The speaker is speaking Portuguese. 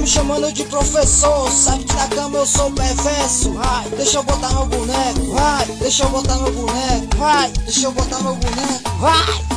Me chamando de professor, sabe que na cama eu sou perverso. Ai, deixa eu botar meu boneco, vai, deixa eu botar meu boneco, vai, deixa eu botar meu boneco, vai.